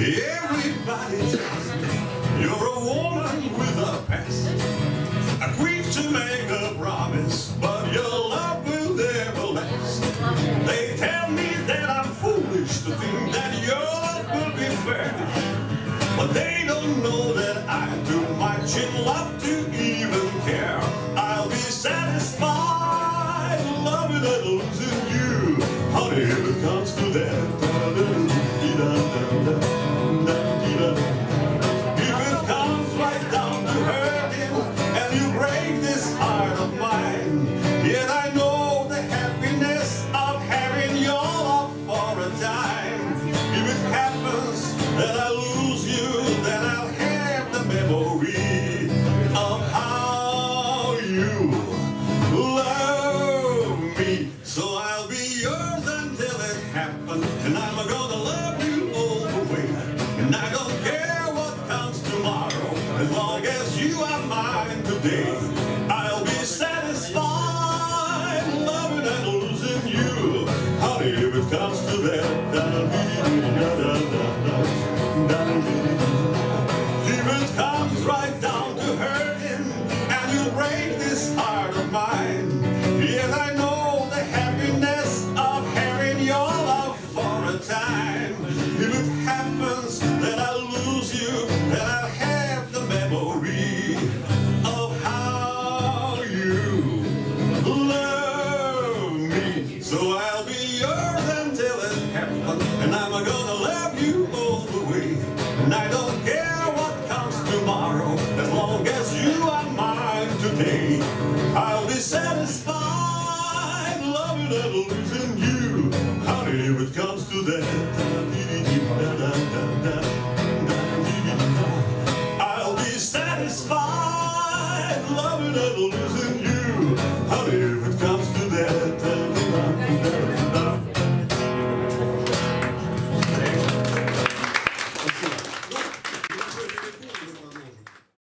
Everybody tells me you're a woman with a past. A quick to make a promise, but your love will never last. They tell me that I'm foolish to think that your love will be fair. But they don't know that I do much in love to even care. I'll be satisfied loving and losing you. Honey, if it comes to that. And I'm gonna love you all the way. And I don't care what comes tomorrow, as long as you are mine today. I'll be satisfied loving and losing you. Honey, if it comes to that, if it comes right down to hurting, and you break this heart of mine, I'll be yours until it happens, and I'm gonna love you all the way. And I don't care what comes tomorrow, as long as you are mine today. I'll be satisfied, loving and losing you, honey, if it comes to that. I'll be satisfied, loving and losing you, honey, if it comes